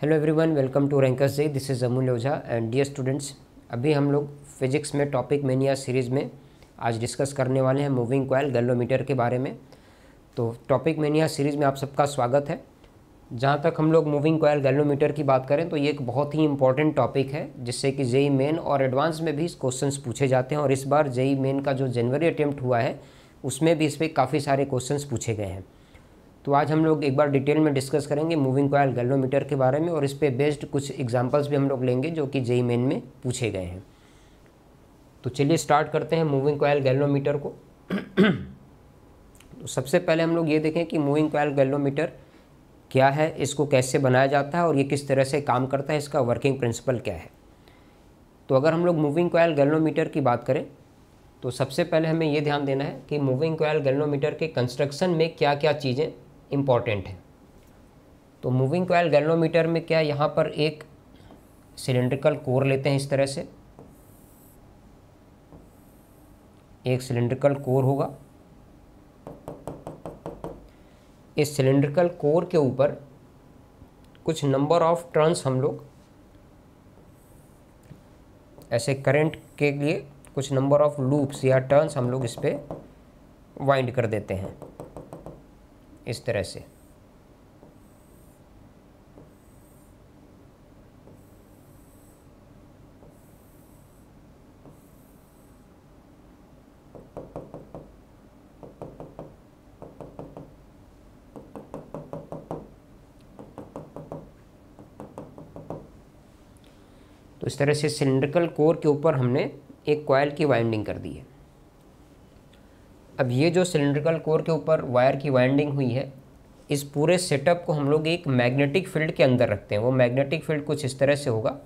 Hello everyone welcome to Rankers से this is Amool Ojha and dear students अभी हम लोग फिजिक्स में टॉपिक मेनिया सीरीज़ में आज डिस्कस करने वाले हैं मूविंग कोयल गैलोमीटर के बारे में तो टॉपिक मेनिया सीरीज़ में आप सबका स्वागत है जहाँ तक हम लोग मूविंग कोयल गैलोमीटर की बात करें तो ये एक बहुत ही इंपॉर्टेंट टॉपिक है जिससे कि जेई मेन और एडवांस में भी क्वेश्चन पूछे जाते हैं और इस बार जेई मेन का जो जनवरी अटैम्प्ट हुआ है उसमें भी इस पर काफ़ी सारे क्वेश्चन पूछे गए हैं तो आज हम लोग एक बार डिटेल में डिस्कस करेंगे मूविंग कॉयल गैलोमीटर के बारे में और इस पर बेस्ड कुछ एग्जाम्पल्स भी हम लोग लेंगे जो कि जेई मेन में पूछे गए हैं तो चलिए स्टार्ट करते हैं मूविंग कॉयल गैलोमीटर को तो सबसे पहले हम लोग ये देखें कि मूविंग कॉयल गैलोमीटर क्या है इसको कैसे बनाया जाता है और ये किस तरह से काम करता है इसका वर्किंग प्रिंसिपल क्या है तो अगर हम लोग मूविंग कॉयल गैलोमीटर की बात करें तो सबसे पहले हमें ये ध्यान देना है कि मूविंग कॉयल गैलोमीटर के कंस्ट्रक्शन में क्या क्या चीज़ें इम्पॉर्टेंट है तो मूविंग कोयल गैलोमीटर में क्या यहाँ पर एक सिलेंड्रिकल कोर लेते हैं इस तरह से एक सिलेंड्रिकल कोर होगा इस सिलेंड्रिकल कोर के ऊपर कुछ नंबर ऑफ टर्न्स हम लोग ऐसे करंट के लिए कुछ नंबर ऑफ लूप्स या टर्न्स हम लोग इस पर वाइंड कर देते हैं इस तरह से तो इस तरह से सिलेंड्रिकल कोर के ऊपर हमने एक कॉयल की वाइंडिंग कर दी है अब ये जो सिलेंड्रिकल कोर के ऊपर वायर की वाइंडिंग हुई है इस पूरे सेटअप को हम लोग एक मैग्नेटिक फील्ड के अंदर रखते हैं वो मैग्नेटिक फील्ड कुछ इस तरह से होगा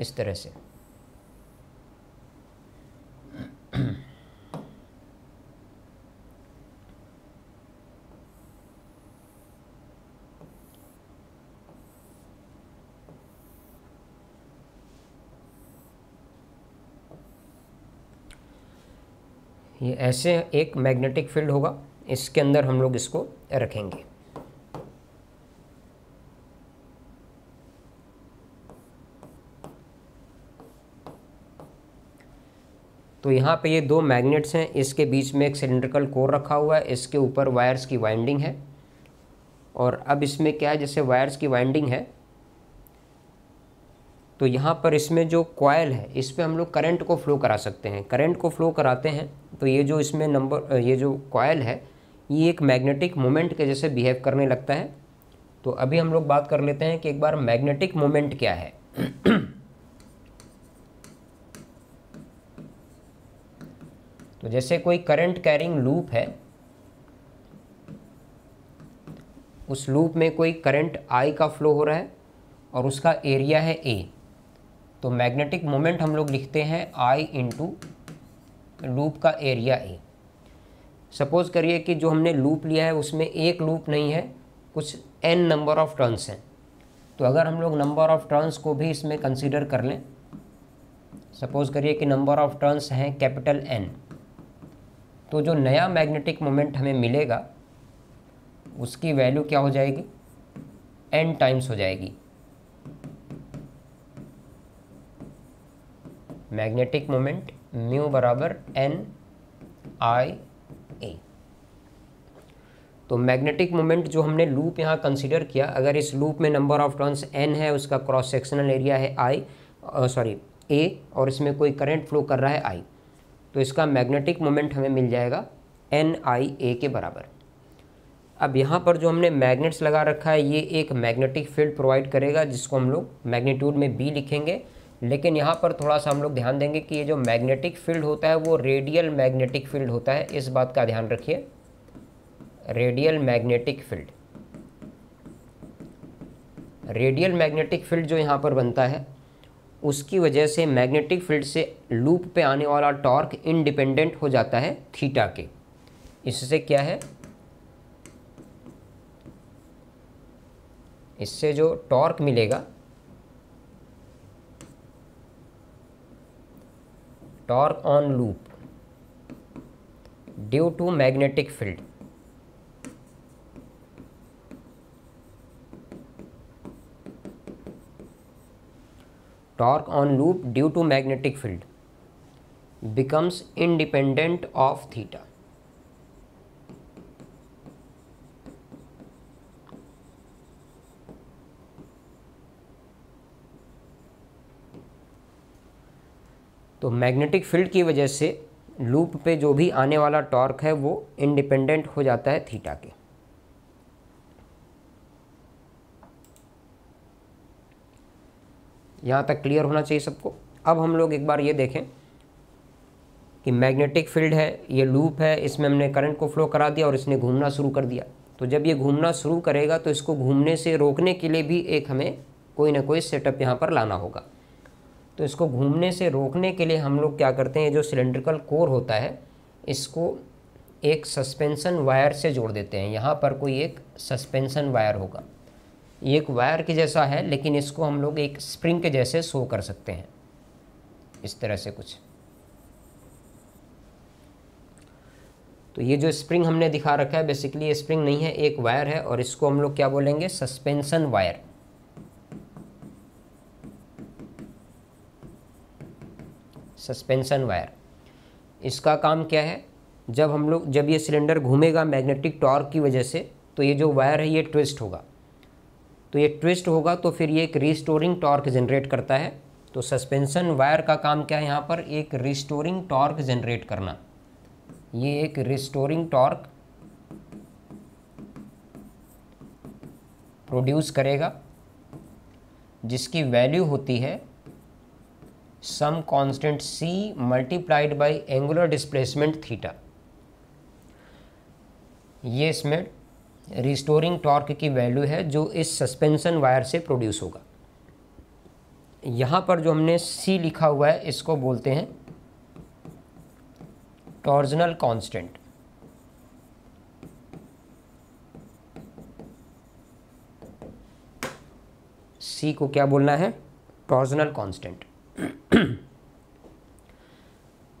इस तरह से ऐसे एक मैग्नेटिक फील्ड होगा इसके अंदर हम लोग इसको रखेंगे तो यहाँ पे ये दो मैग्नेट्स हैं इसके बीच में एक सिलेंड्रिकल कोर रखा हुआ है इसके ऊपर वायर्स की वाइंडिंग है और अब इसमें क्या है जैसे वायर्स की वाइंडिंग है तो यहाँ पर इसमें जो कॉयल है इस पर हम लोग करंट को फ्लो करा सकते हैं करंट को फ्लो कराते हैं तो ये जो इसमें नंबर ये जो कॉयल है ये एक मैग्नेटिक मोमेंट के जैसे बिहेव करने लगता है तो अभी हम लोग बात कर लेते हैं कि एक बार मैग्नेटिक मोमेंट क्या है तो जैसे कोई करंट कैरिंग लूप है उस लूप में कोई करंट आई का फ्लो हो रहा है और उसका एरिया है ए तो मैग्नेटिक मोमेंट हम लोग लिखते हैं आई इंटू लूप का एरिया ए सपोज़ करिए कि जो हमने लूप लिया है उसमें एक लूप नहीं है कुछ एन नंबर ऑफ़ टर्न्स हैं तो अगर हम लोग नंबर ऑफ़ टर्न्स को भी इसमें कंसीडर कर लें सपोज़ करिए कि नंबर ऑफ़ टर्न्स हैं कैपिटल एन तो जो नया मैग्नेटिक मोमेंट हमें मिलेगा उसकी वैल्यू क्या हो जाएगी एन टाइम्स हो जाएगी मैग्नेटिक मोमेंट म्यू बराबर एन आई ए तो मैग्नेटिक मोमेंट जो हमने लूप यहाँ कंसिडर किया अगर इस लूप में नंबर ऑफ टर्न्स एन है उसका क्रॉस सेक्शनल एरिया है आई सॉरी ए और इसमें कोई करंट फ्लो कर रहा है आई तो इसका मैग्नेटिक मोमेंट हमें मिल जाएगा एन आई ए के बराबर अब यहाँ पर जो हमने मैग्नेट्स लगा रखा है ये एक मैग्नेटिक फील्ड प्रोवाइड करेगा जिसको हम लोग मैग्नीट्यूड में बी लिखेंगे लेकिन यहाँ पर थोड़ा सा हम लोग ध्यान देंगे कि ये जो मैग्नेटिक फील्ड होता है वो रेडियल मैग्नेटिक फील्ड होता है इस बात का ध्यान रखिए radial magnetic field radial magnetic field जो यहाँ पर बनता है उसकी वजह से मैग्नेटिक फील्ड से लूप पे आने वाला टॉर्क इंडिपेंडेंट हो जाता है थीटा के इससे क्या है इससे जो टॉर्क मिलेगा torque on loop due to magnetic field. Torque on loop due to magnetic field becomes independent of theta. Magnetic field की वजह से लूप पे जो भी आने वाला टॉर्क है वो इंडिपेंडेंट हो जाता है थीटा के यहाँ तक क्लियर होना चाहिए सबको अब हम लोग एक बार ये देखें कि मैग्नेटिक फील्ड है ये लूप है इसमें हमने करंट को फ्लो करा दिया और इसने घूमना शुरू कर दिया तो जब ये घूमना शुरू करेगा तो इसको घूमने से रोकने के लिए भी एक हमें कोई ना कोई सेटअप यहाँ पर लाना होगा तो इसको घूमने से रोकने के लिए हम लोग क्या करते हैं जो सिलेंड्रिकल कोर होता है इसको एक सस्पेंसन वायर से जोड़ देते हैं यहाँ पर कोई एक सस्पेंसन वायर होगा ये एक वायर के जैसा है लेकिन इसको हम लोग एक स्प्रिंग के जैसे शो कर सकते हैं इस तरह से कुछ तो ये जो स्प्रिंग हमने दिखा रखा है बेसिकली ये स्प्रिंग नहीं है एक वायर है और इसको हम लोग क्या बोलेंगे सस्पेंसन वायर सस्पेंसन वायर इसका काम क्या है जब हम लोग जब ये सिलेंडर घूमेगा मैग्नेटिक टॉर्क की वजह से तो ये जो वायर है ये ट्विस्ट होगा तो ये ट्विस्ट होगा तो फिर ये एक रिस्टोरिंग टॉर्क जनरेट करता है तो सस्पेंसन वायर का काम क्या है यहाँ पर एक रिस्टोरिंग टॉर्क जनरेट करना ये एक रिस्टोरिंग टॉर्क प्रोड्यूस करेगा जिसकी वैल्यू होती है some constant C multiplied by angular displacement theta ये इसमें रिस्टोरिंग टॉर्क की वैल्यू है जो इस सस्पेंशन वायर से प्रोड्यूस होगा यहाँ पर जो हमने सी लिखा हुआ है इसको बोलते हैं टॉर्जनल कांस्टेंट सी को क्या बोलना है टॉर्जनल कांस्टेंट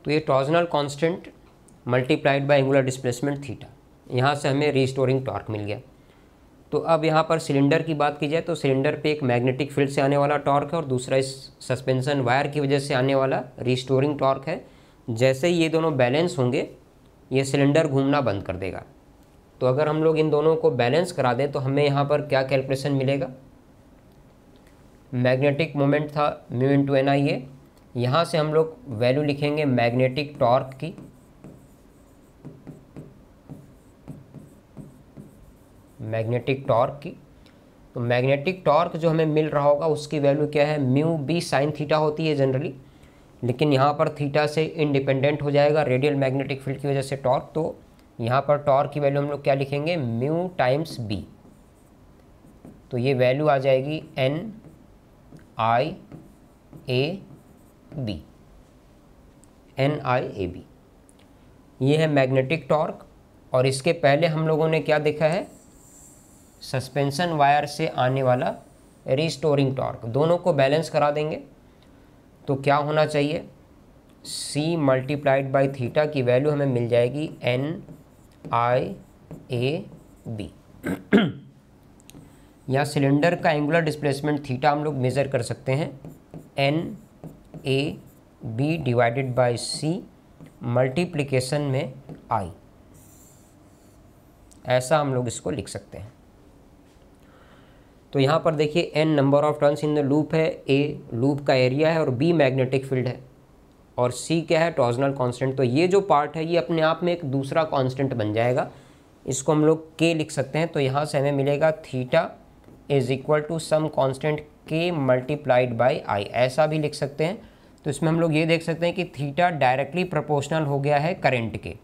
तो ये torsional constant multiplied by angular displacement theta यहाँ से हमें रीस्टोरिंग टॉर्क मिल गया तो अब यहाँ पर सिलेंडर की बात की जाए तो सिलेंडर पे एक मैग्नेटिक फील्ड से आने वाला टॉर्क है और दूसरा इस सस्पेंशन वायर की वजह से आने वाला रिस्टोरिंग टॉर्क है जैसे ही ये दोनों बैलेंस होंगे ये सिलेंडर घूमना बंद कर देगा तो अगर हम लोग इन दोनों को बैलेंस करा दें तो हमें यहाँ पर क्या कैलकुलेशन मिलेगा मैग्नेटिक मोमेंट था mu into N I A यहाँ से हम लोग वैल्यू लिखेंगे मैग्नेटिक टॉर्क की मैग्नेटिक टॉर्क की तो मैग्नेटिक टॉर्क जो हमें मिल रहा होगा उसकी वैल्यू क्या है म्यू बी साइन थीटा होती है जनरली लेकिन यहाँ पर थीटा से इंडिपेंडेंट हो जाएगा रेडियल मैग्नेटिक फील्ड की वजह से टॉर्क तो यहाँ पर टॉर्क की वैल्यू हम लोग क्या लिखेंगे म्यू टाइम्स बी तो ये वैल्यू आ जाएगी N I A B N I A B ये है मैग्नेटिक टॉर्क और इसके पहले हम लोगों ने क्या देखा है सस्पेंशन वायर से आने वाला रिस्टोरिंग टॉर्क दोनों को बैलेंस करा देंगे तो क्या होना चाहिए सी मल्टीप्लाइड बाई थीटा की वैल्यू हमें मिल जाएगी एन आई ए बी या सिलेंडर का एंगुलर डिस्प्लेसमेंट थीटा हम लोग मेज़र कर सकते हैं N A B divided by C multiplication में आई ऐसा हम लोग इसको लिख सकते हैं तो यहाँ पर देखिए N number of turns in the loop है ए लूप का एरिया है और बी मैग्नेटिक फील्ड है और सी क्या है टॉर्जनल कांस्टेंट तो ये जो पार्ट है ये अपने आप में एक दूसरा कांस्टेंट बन जाएगा इसको हम लोग के लिख सकते हैं तो यहाँ से हमें मिलेगा theta is equal to some constant के मल्टीप्लाइड बाय आई ऐसा भी लिख सकते हैं तो इसमें हम लोग ये देख सकते हैं कि थीटा डायरेक्टली प्रोपोर्शनल हो गया है करंट के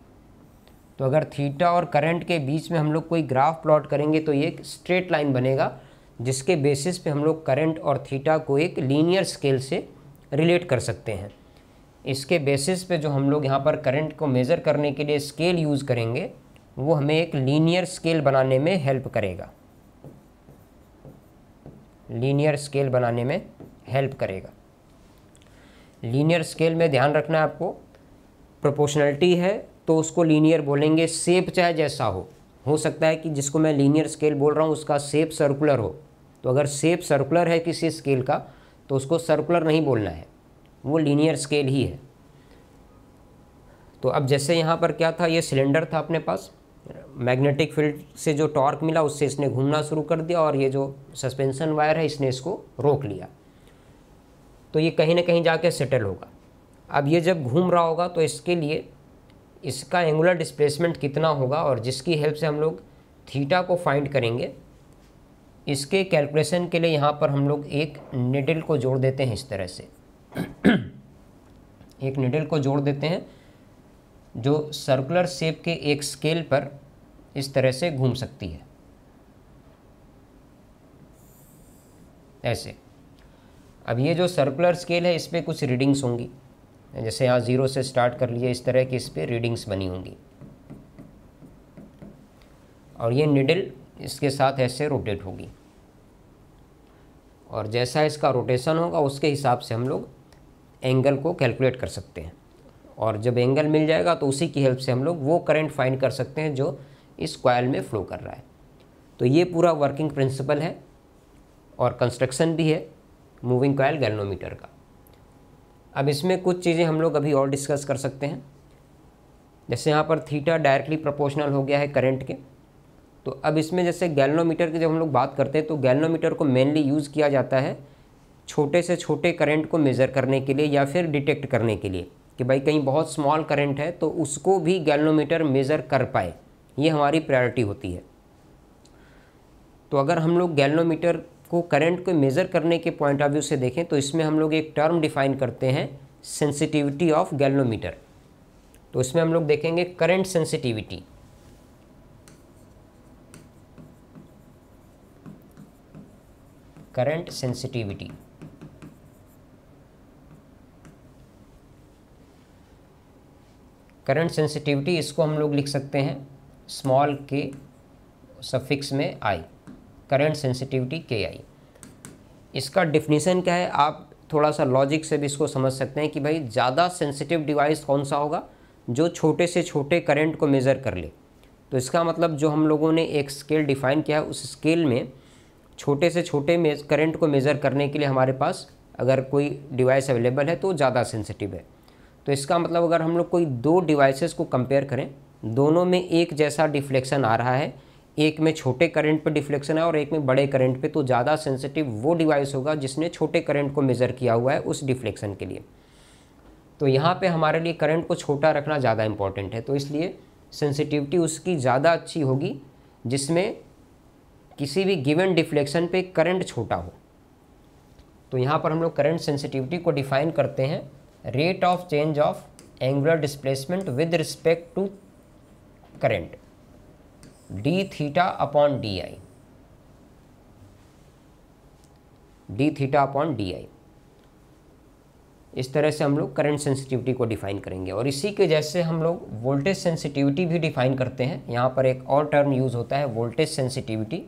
तो अगर थीटा और करंट के बीच में हम लोग कोई ग्राफ प्लॉट करेंगे तो ये एक स्ट्रेट लाइन बनेगा जिसके बेसिस पे हम लोग करंट और थीटा को एक लीनियर स्केल से रिलेट कर सकते हैं इसके बेसिस पे जो हम लोग यहाँ पर करंट को मेज़र करने के लिए स्केल यूज़ करेंगे वो हमें एक लीनियर स्केल बनाने में हेल्प करेगा लीनियर स्केल बनाने में हेल्प करेगा लीनियर स्केल में ध्यान रखना है आपको प्रोपोर्शनलिटी है तो उसको लीनियर बोलेंगे सेप चाहे जैसा हो हो सकता है कि जिसको मैं लीनियर स्केल बोल रहा हूँ उसका सेप सर्कुलर हो तो अगर सेप सर्कुलर है किसी स्केल का तो उसको सर्कुलर नहीं बोलना है वो लीनियर स्केल ही है तो अब जैसे यहाँ पर क्या था ये सिलेंडर था अपने पास मैग्नेटिक फील्ड से जो टॉर्क मिला उससे इसने घूमना शुरू कर दिया और ये जो सस्पेंशन वायर है इसने इसको रोक लिया तो ये कहीं ना कहीं जाके सेटल होगा अब ये जब घूम रहा होगा तो इसके लिए इसका एंगुलर डिस्प्लेसमेंट कितना होगा और जिसकी हेल्प से हम लोग थीटा को फाइंड करेंगे इसके कैलकुलेशन के लिए यहाँ पर हम लोग एक निडल को जोड़ देते हैं इस तरह से एक निडल को जोड़ देते हैं जो सर्कुलर शेप के एक स्केल पर इस तरह से घूम सकती है ऐसे अब ये जो सर्कुलर स्केल है इस पर कुछ रीडिंग्स होंगी जैसे यहाँ ज़ीरो से स्टार्ट कर लिए इस तरह की इस पर रीडिंग्स बनी होंगी और ये निडल इसके साथ ऐसे रोटेट होगी और जैसा इसका रोटेशन होगा उसके हिसाब से हम लोग एंगल को कैलकुलेट कर सकते हैं और जब एंगल मिल जाएगा तो उसी की हेल्प से हम लोग वो करंट फाइंड कर सकते हैं जो इस कॉयल में फ्लो कर रहा है तो ये पूरा वर्किंग प्रिंसिपल है और कंस्ट्रक्शन भी है मूविंग कॉयल गैल्नोमीटर का अब इसमें कुछ चीज़ें हम लोग अभी और डिस्कस कर सकते हैं जैसे यहाँ पर थीटा डायरेक्टली प्रोपोर्शनल हो गया है करंट के तो अब इसमें जैसे गैल्नोमीटर की जब हम लोग बात करते हैं तो गैल्नोमीटर को मेनली यूज़ किया जाता है छोटे से छोटे करंट को मेज़र करने के लिए या फिर डिटेक्ट करने के लिए कि भाई कहीं बहुत स्मॉल करंट है तो उसको भी गैलोमीटर मेज़र कर पाए ये हमारी प्रायोरिटी होती है तो अगर हम लोग गैलोमीटर को करंट को मेज़र करने के पॉइंट ऑफ व्यू से देखें तो इसमें हम लोग एक टर्म डिफाइन करते हैं सेंसिटिविटी ऑफ गैलोमीटर तो इसमें हम लोग देखेंगे current sensitivity current sensitivity current sensitivity इसको हम लोग लिख सकते हैं स्मॉल के सफिक्स में आई करंट सेंसिटिविटी के आई इसका डिफिनीसन क्या है आप थोड़ा सा लॉजिक से भी इसको समझ सकते हैं कि भाई ज़्यादा सेंसिटिव डिवाइस कौन सा होगा जो छोटे से छोटे करंट को मेज़र कर ले तो इसका मतलब जो हम लोगों ने एक स्केल डिफाइन किया है उस स्केल में छोटे से छोटे करंट को मेज़र करने के लिए हमारे पास अगर कोई डिवाइस अवेलेबल है तो ज़्यादा सेंसिटिव है तो इसका मतलब अगर हम लोग कोई दो डिवाइसेस को कंपेयर करें दोनों में एक जैसा डिफ्लेक्शन आ रहा है एक में छोटे करंट पे डिफ्लेक्शन है और एक में बड़े करंट पे तो ज़्यादा सेंसिटिव वो डिवाइस होगा जिसने छोटे करंट को मेज़र किया हुआ है उस डिफ्लेक्शन के लिए तो यहाँ पे हमारे लिए करंट को छोटा रखना ज़्यादा इम्पॉर्टेंट है तो इसलिए सेंसिटिविटी उसकी ज़्यादा अच्छी होगी जिसमें किसी भी गिवन डिफ्लेक्शन पर करंट छोटा हो तो यहाँ पर हम लोग करंट सेंसिटिविटी को डिफाइन करते हैं rate of change of angular displacement with respect to current d theta upon di d theta upon di इस तरह से हम लोग करंट सेंसिटिविटी को डिफाइन करेंगे और इसी के जैसे हम लोग वोल्टेज सेंसिटिविटी भी डिफाइन करते हैं यहाँ पर एक और टर्म यूज़ होता है वोल्टेज सेंसिटिविटी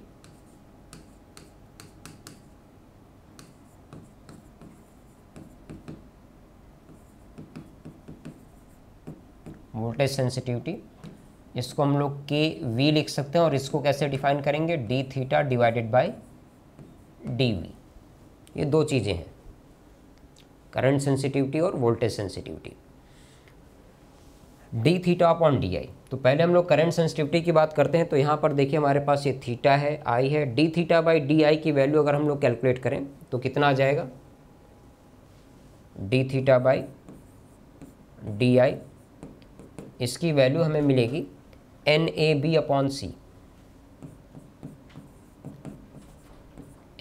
वोल्टेज सेंसिटिविटी इसको हम लोग के वी लिख सकते हैं और इसको कैसे डिफाइन करेंगे d theta divided by d V ये दो चीज़ें हैं करंट सेंसिटिविटी और voltage sensitivity d theta upon d I तो पहले हम लोग करंट सेंसिटिविटी की बात करते हैं तो यहाँ पर देखिए हमारे पास ये थीटा है आई है d theta by d I की वैल्यू अगर हम लोग कैलकुलेट करें तो कितना आ जाएगा d theta by d I इसकी वैल्यू हमें मिलेगी N A B upon C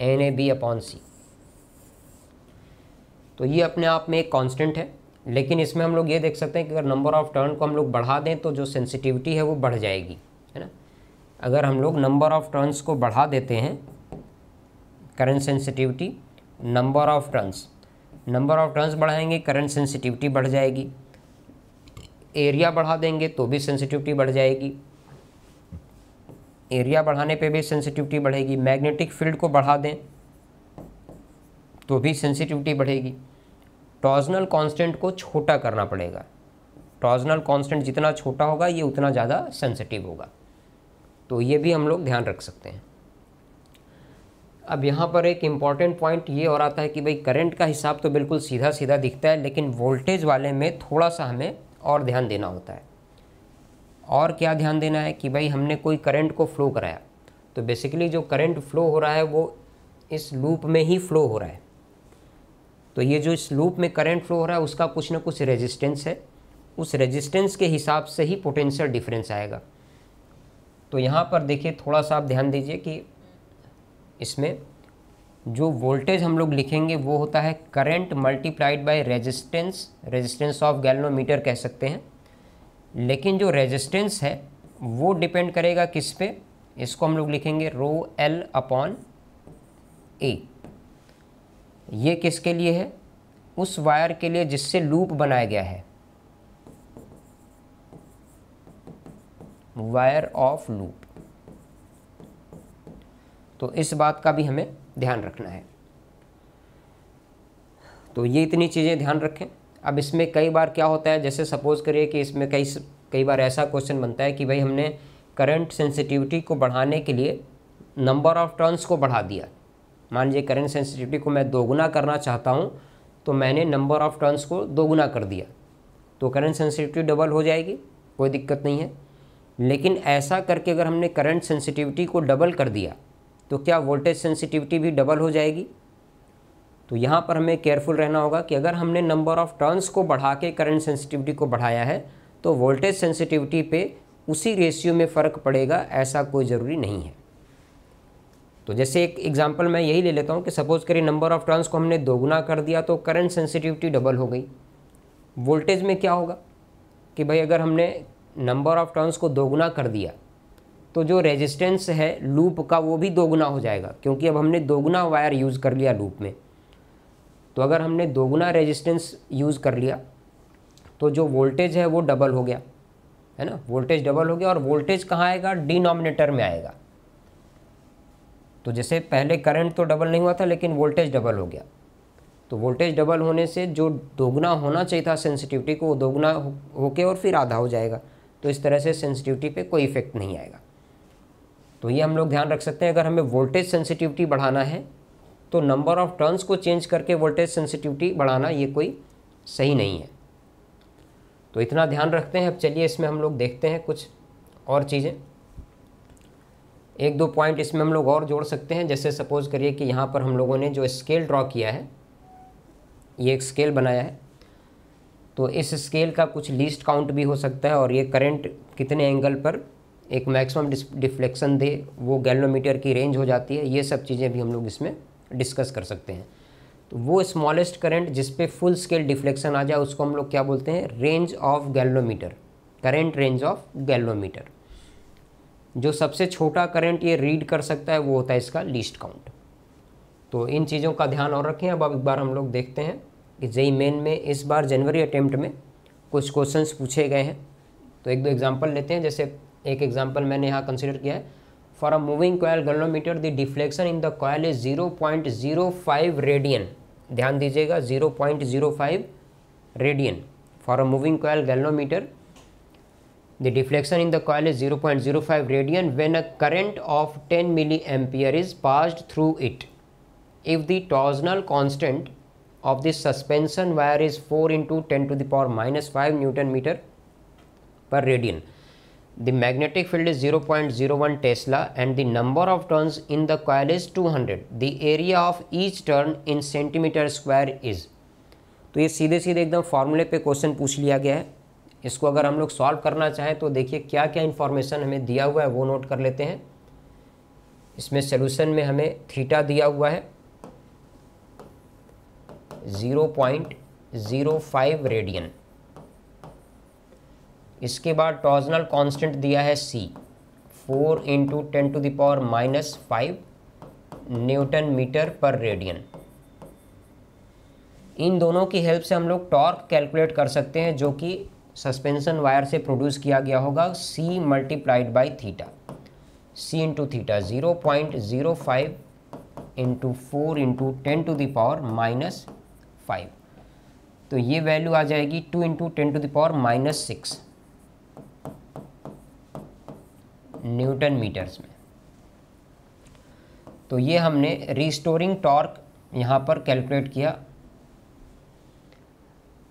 N A B upon C तो ये अपने आप में एक कांस्टेंट है लेकिन इसमें हम लोग ये देख सकते हैं कि अगर नंबर ऑफ़ टर्न को हम लोग बढ़ा दें तो जो सेंसिटिविटी है वो बढ़ जाएगी है ना अगर हम लोग नंबर ऑफ़ टर्न्स को बढ़ा देते हैं current sensitivity number of turns number of turns बढ़ाएंगे करंट सेंसिटिविटी बढ़ जाएगी एरिया बढ़ा देंगे तो भी सेंसिटिविटी बढ़ जाएगी एरिया बढ़ाने पे भी सेंसिटिविटी बढ़ेगी मैग्नेटिक फील्ड को बढ़ा दें तो भी सेंसिटिविटी बढ़ेगी टॉजनल कांस्टेंट को छोटा करना पड़ेगा टॉजनल कांस्टेंट जितना छोटा होगा ये उतना ज़्यादा सेंसिटिव होगा तो ये भी हम लोग ध्यान रख सकते हैं अब यहाँ पर एक इम्पॉर्टेंट पॉइंट ये और आता है कि भाई करंट का हिसाब तो बिल्कुल सीधा सीधा दिखता है लेकिन वोल्टेज वाले में थोड़ा सा हमें और ध्यान देना होता है और क्या ध्यान देना है कि भाई हमने कोई करंट को फ्लो कराया तो बेसिकली जो करंट फ्लो हो रहा है वो इस लूप में ही फ्लो हो रहा है तो ये जो इस लूप में करंट फ्लो हो रहा है उसका कुछ ना कुछ रेजिस्टेंस है उस रेजिस्टेंस के हिसाब से ही पोटेंशियल डिफरेंस आएगा तो यहाँ पर देखिए थोड़ा सा आप ध्यान दीजिए कि इसमें जो वोल्टेज हम लोग लिखेंगे वो होता है current multiplied by resistance resistance of galvanometer कह सकते हैं लेकिन जो रेजिस्टेंस है वो डिपेंड करेगा किस पे इसको हम लोग लिखेंगे रो एल अपॉन ए ये किसके लिए है उस वायर के लिए जिससे लूप बनाया गया है वायर ऑफ लूप तो इस बात का भी हमें ध्यान रखना है तो ये इतनी चीज़ें ध्यान रखें अब इसमें कई बार क्या होता है जैसे सपोज़ करिए कि इसमें कई कई बार ऐसा क्वेश्चन बनता है कि भाई हमने करंट सेंसिटिविटी को बढ़ाने के लिए नंबर ऑफ़ टर्न्स को बढ़ा दिया मान लीजिए करंट सेंसिटिविटी को मैं दोगुना करना चाहता हूँ तो मैंने नंबर ऑफ़ टर्न्स को दोगुना कर दिया तो करंट सेंसिटिविटी डबल हो जाएगी कोई दिक्कत नहीं है लेकिन ऐसा करके अगर हमने करंट सेंसिटिविटी को डबल कर दिया तो क्या वोल्टेज सेंसिटिविटी भी डबल हो जाएगी तो यहाँ पर हमें केयरफुल रहना होगा कि अगर हमने नंबर ऑफ़ टर्न्स को बढ़ा के करंट सेंसिटिविटी को बढ़ाया है तो वोल्टेज सेंसिटिविटी पे उसी रेशियो में फ़र्क पड़ेगा ऐसा कोई ज़रूरी नहीं है तो जैसे एक एग्जांपल मैं यही ले लेता हूँ कि सपोज़ करिए नंबर ऑफ़ टर्न्स को हमने दोगुना कर दिया तो करंट सेंसिटिविटी डबल हो गई वोल्टेज में क्या होगा कि भाई अगर हमने नंबर ऑफ़ टर्न्स को दोगुना कर दिया तो जो रेजिस्टेंस है लूप का वो भी दोगुना हो जाएगा क्योंकि अब हमने दोगुना वायर यूज़ कर लिया लूप में तो अगर हमने दोगुना रेजिस्टेंस यूज़ कर लिया तो जो वोल्टेज है वो डबल हो गया है ना वोल्टेज डबल हो गया और वोल्टेज कहाँ आएगा डिनोमिनेटर में आएगा तो जैसे पहले करंट तो डबल नहीं हुआ था लेकिन वोल्टेज डबल हो गया तो वोल्टेज डबल होने से जो दोगुना होना चाहिए था सेंसिटिविटी को वो दोगुना होके और फिर आधा हो जाएगा तो इस तरह से सेंसिटिविटी पे कोई इफेक्ट नहीं आएगा तो ये हम लोग ध्यान रख सकते हैं अगर हमें वोल्टेज सेंसिटिविटी बढ़ाना है तो नंबर ऑफ टर्न्स को चेंज करके वोल्टेज सेंसिटिविटी बढ़ाना ये कोई सही नहीं है तो इतना ध्यान रखते हैं अब चलिए इसमें हम लोग देखते हैं कुछ और चीज़ें एक दो पॉइंट इसमें हम लोग और जोड़ सकते हैं जैसे सपोज़ करिए कि यहाँ पर हम लोगों ने जो स्केल ड्रॉ किया है ये एक स्केल बनाया है तो इस स्केल का कुछ लीस्ट काउंट भी हो सकता है और ये करंट कितने एंगल पर एक मैक्सिमम डिफ्लेक्शन दे वो गैलोमीटर की रेंज हो जाती है ये सब चीज़ें भी हम लोग इसमें डिस्कस कर सकते हैं तो वो स्मॉलेस्ट करंट जिस पे फुल स्केल डिफ्लेक्शन आ जाए उसको हम लोग क्या बोलते हैं range of galvanometer current range of galvanometer जो सबसे छोटा करंट ये रीड कर सकता है वो होता है इसका लीस्ट काउंट तो इन चीज़ों का ध्यान और रखें अब एक बार हम लोग देखते हैं कि जई मेन में इस बार जनवरी अटैम्प्ट में कुछ क्वेश्चन पूछे गए हैं तो एक दो एग्जाम्पल लेते हैं जैसे एक एग्जाम्पल मैंने यहाँ कंसिडर किया है for a moving coil galvanometer the deflection in the coil is zero zero point five radian ध्यान दीजिएगा zero zero point five radian for a moving coil galvanometer the deflection in the coil is zero zero point five radian when a current of ten milli ampere is passed through it if the torsional constant of the suspension wire is four into ten to the power minus five newton metre per radian The magnetic field is 0.01 Tesla and the number of turns in the coil is 200. The area of each turn in centimeter square is. तो ये सीधे सीधे एकदम फॉर्मूले पे question पूछ लिया गया है इसको अगर हम लोग सॉल्व करना चाहें तो देखिए क्या क्या इन्फॉर्मेशन हमें दिया हुआ है वो नोट कर लेते हैं इसमें सोल्यूशन में हमें थीटा दिया हुआ है zero point zero five radian इसके बाद टॉर्जनल कांस्टेंट दिया है C four into ten to the power minus five newton metre per radian इन दोनों की हेल्प से हम लोग टॉर्क कैलकुलेट कर सकते हैं जो कि सस्पेंशन वायर से प्रोड्यूस किया गया होगा C multiplied by theta C into theta zero point zero five into four into ten to the power minus five तो ये वैल्यू आ जाएगी two into ten to the power minus six newton metres में तो ये हमने restoring torque यहाँ पर कैलकुलेट किया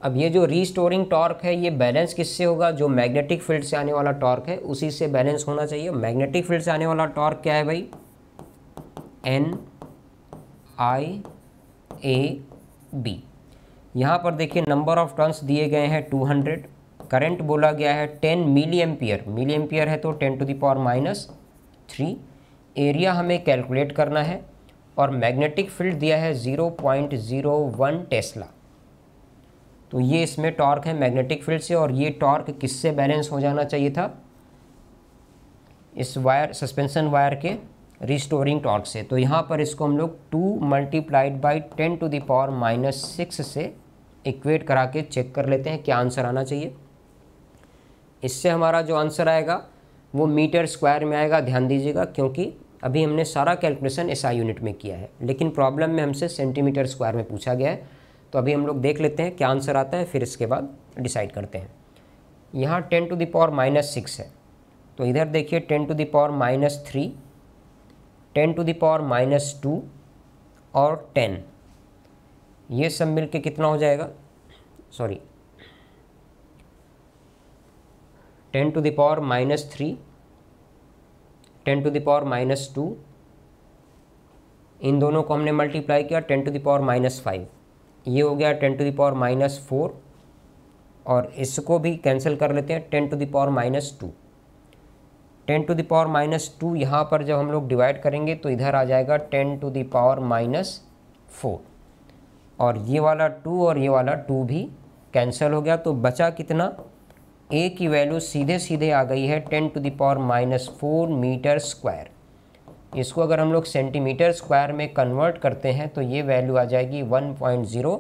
अब ये जो रीस्टोरिंग टॉर्क है ये बैलेंस किससे होगा जो मैग्नेटिक फील्ड से आने वाला टॉर्क है उसी से बैलेंस होना चाहिए मैग्नेटिक फील्ड से आने वाला टॉर्क क्या है भाई एन आई ए बी यहाँ पर देखिए नंबर ऑफ टर्न्स दिए गए हैं 200 करंट बोला गया है ten milli ampere milli ampere है तो ten to the power minus three area हमें कैलकुलेट करना है और मैग्नेटिक फील्ड दिया है zero point zero one tesla तो ये इसमें टॉर्क है मैग्नेटिक फील्ड से और ये टॉर्क किससे बैलेंस हो जाना चाहिए था इस वायर सस्पेंशन वायर के रिस्टोरिंग टॉर्क से तो यहाँ पर इसको हम लोग two multiplied by ten to the power minus six से इक्वेट करा के चेक कर लेते हैं क्या आंसर आना चाहिए इससे हमारा जो आंसर आएगा वो मीटर स्क्वायर में आएगा ध्यान दीजिएगा क्योंकि अभी हमने सारा कैलकुलेशन एसआई यूनिट में किया है लेकिन प्रॉब्लम में हमसे सेंटीमीटर स्क्वायर में पूछा गया है तो अभी हम लोग देख लेते हैं क्या आंसर आता है फिर इसके बाद डिसाइड करते हैं यहाँ ten to the power minus six है तो इधर देखिए ten to the power minus three ten to the power minus two और टेन ये सब मिलके कितना हो जाएगा sorry ten to the power minus three ten to the power minus two इन दोनों को हमने मल्टीप्लाई किया ten to the power minus five ये हो गया ten to the power minus four और इसको भी कैंसिल कर लेते हैं ten to the power minus two ten to the power minus two यहाँ पर जब हम लोग डिवाइड करेंगे तो इधर आ जाएगा ten to the power minus four और ये वाला टू और ये वाला टू भी कैंसिल हो गया तो बचा कितना ए की वैल्यू सीधे सीधे आ गई है ten to the power minus four metre square इसको अगर हम लोग सेंटीमीटर स्क्वायर में कन्वर्ट करते हैं तो ये वैल्यू आ जाएगी one point zero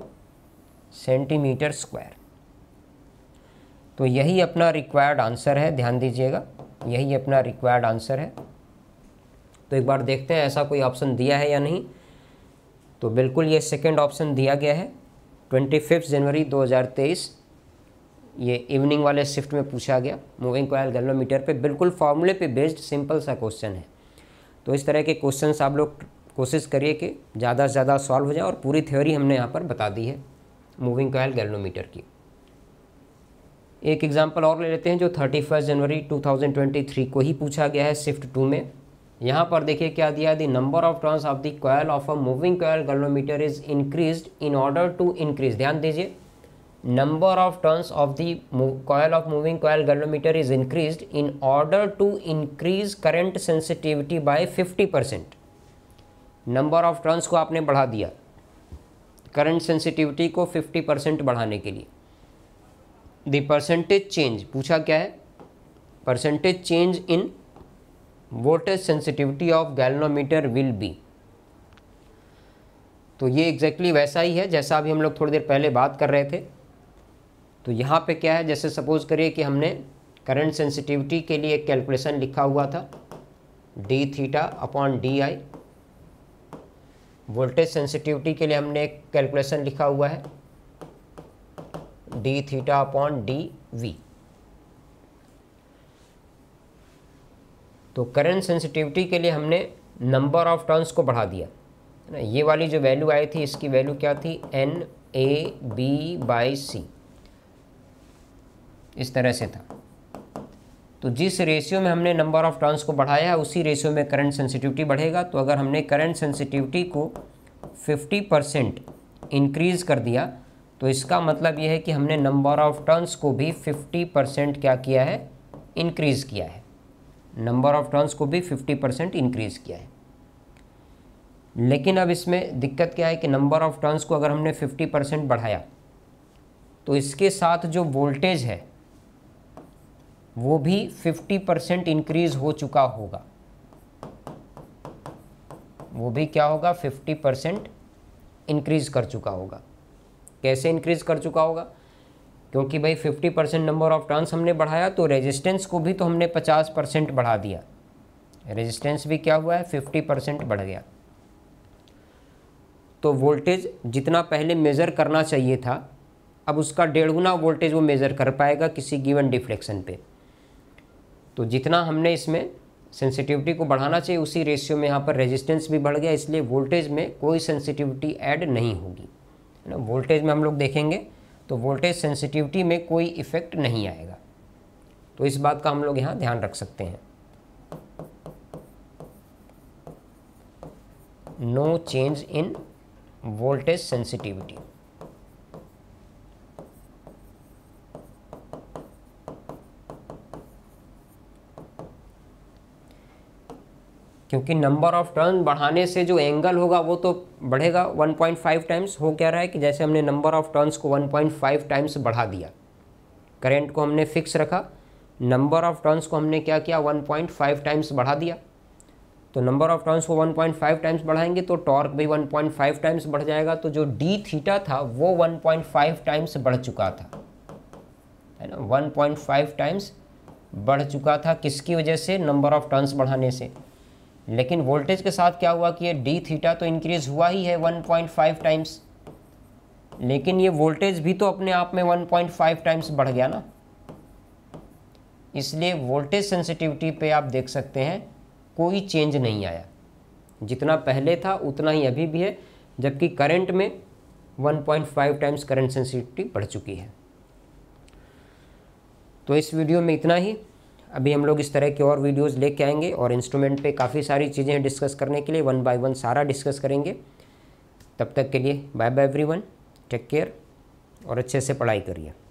centimetre square तो यही अपना रिक्वायर्ड आंसर है ध्यान दीजिएगा यही अपना रिक्वायर्ड आंसर है तो एक बार देखते हैं ऐसा कोई ऑप्शन दिया है या नहीं तो बिल्कुल ये सेकेंड ऑप्शन दिया गया है ट्वेंटी फिफ्थ जनवरी दो ये इवनिंग हम्म। वाले शिफ्ट में पूछा गया मूविंग कोयल गैलोमीटर पे बिल्कुल फॉर्मूले पे बेस्ड सिंपल सा क्वेश्चन है तो इस तरह के क्वेश्चन आप लोग कोशिश करिए कि ज़्यादा से ज़्यादा सॉल्व हो जाए और पूरी थ्योरी हमने यहाँ पर बता दी है मूविंग कोयल गैलोमीटर की एक एग्जाम्पल और ले लेते हैं जो thirty first January two thousand twenty three को ही पूछा गया है शिफ्ट टू में यहाँ पर देखिए क्या दिया the number of turns of the coil of a moving coil galvanometer is increase in order to increase ध्यान दीजिए number of turns of the coil of moving coil galvanometer is increased in order to increase current sensitivity by 50 percent number of turns को आपने बढ़ा दिया current sensitivity को 50 percent बढ़ाने के लिए द परसेंटेज चेंज पूछा क्या है percentage change in voltage sensitivity of galvanometer will be तो ये एग्जैक्टली exactly वैसा ही है जैसा अभी हम लोग थोड़ी देर पहले बात कर रहे थे तो यहाँ पे क्या है जैसे सपोज़ करिए कि हमने करंट सेंसिटिविटी के लिए एक कैलकुलेशन लिखा हुआ था D theta upon D I voltage sensitivity के लिए हमने एक कैलकुलेशन लिखा हुआ है D theta upon D V तो करंट सेंसिटिविटी के लिए हमने नंबर ऑफ टर्न्स को बढ़ा दिया है ना ये वाली जो वैल्यू आई थी इसकी वैल्यू क्या थी N A B by C इस तरह से था तो जिस रेशियो में हमने नंबर ऑफ टर्न्स को बढ़ाया है उसी रेशियो में करंट सेंसिटिविटी बढ़ेगा तो अगर हमने करंट सेंसिटिविटी को 50 परसेंट इनक्रीज़ कर दिया तो इसका मतलब यह है कि हमने नंबर ऑफ टर्न्स को भी 50 परसेंट क्या किया है इंक्रीज़ किया है नंबर ऑफ टर्न्स को भी 50 परसेंट इंक्रीज़ किया है लेकिन अब इसमें दिक्कत क्या है कि नंबर ऑफ टर्न्स को अगर हमने फिफ्टी परसेंट बढ़ाया तो इसके साथ जो वोल्टेज है वो भी 50 परसेंट इंक्रीज हो चुका होगा वो भी क्या होगा 50 परसेंट इंक्रीज कर चुका होगा कैसे इंक्रीज कर चुका होगा क्योंकि भाई 50 परसेंट नंबर ऑफ टर्न्स हमने बढ़ाया तो रेजिस्टेंस को भी तो हमने 50 परसेंट बढ़ा दिया रेजिस्टेंस भी क्या हुआ है 50 परसेंट बढ़ गया तो वोल्टेज जितना पहले मेज़र करना चाहिए था अब उसका डेढ़ गुना वोल्टेज वो मेज़र कर पाएगा किसी गिवन डिफ्लेक्शन पे तो जितना हमने इसमें सेंसिटिविटी को बढ़ाना चाहिए उसी रेशियो में यहाँ पर रेजिस्टेंस भी बढ़ गया इसलिए वोल्टेज में कोई सेंसिटिविटी ऐड नहीं होगी है ना वोल्टेज में हम लोग देखेंगे तो वोल्टेज सेंसिटिविटी में कोई इफेक्ट नहीं आएगा तो इस बात का हम लोग यहाँ ध्यान रख सकते हैं no change in voltage sensitivity क्योंकि नंबर ऑफ टर्न बढ़ाने से जो एंगल होगा वो तो बढ़ेगा 1.5 टाइम्स हो क्या रहा है कि जैसे हमने नंबर ऑफ टर्न्स को 1.5 टाइम्स बढ़ा दिया करेंट को हमने फिक्स रखा नंबर ऑफ टर्न्स को हमने क्या किया 1.5 टाइम्स बढ़ा दिया तो नंबर ऑफ टर्न्स को 1.5 टाइम्स बढ़ाएंगे तो टॉर्क भी 1.5 टाइम्स बढ़ जाएगा तो जो डी थीटा था वो 1.5 टाइम्स बढ़ चुका था है ना 1.5 टाइम्स बढ़ चुका था किसकी वजह से नंबर ऑफ टर्न्स बढ़ाने से लेकिन वोल्टेज के साथ क्या हुआ कि ये डी थीटा तो इंक्रीज हुआ ही है 1.5 टाइम्स लेकिन ये वोल्टेज भी तो अपने आप में 1.5 टाइम्स बढ़ गया ना इसलिए वोल्टेज सेंसिटिविटी पे आप देख सकते हैं कोई चेंज नहीं आया जितना पहले था उतना ही अभी भी है जबकि करंट में 1.5 टाइम्स करंट सेंसिटिविटी बढ़ चुकी है तो इस वीडियो में इतना ही अभी हम लोग इस तरह के और वीडियोस लेके आएंगे और इंस्ट्रूमेंट पे काफ़ी सारी चीज़ें डिस्कस करने के लिए वन बाय वन सारा डिस्कस करेंगे तब तक के लिए bye bye everyone take care और अच्छे से पढ़ाई करिए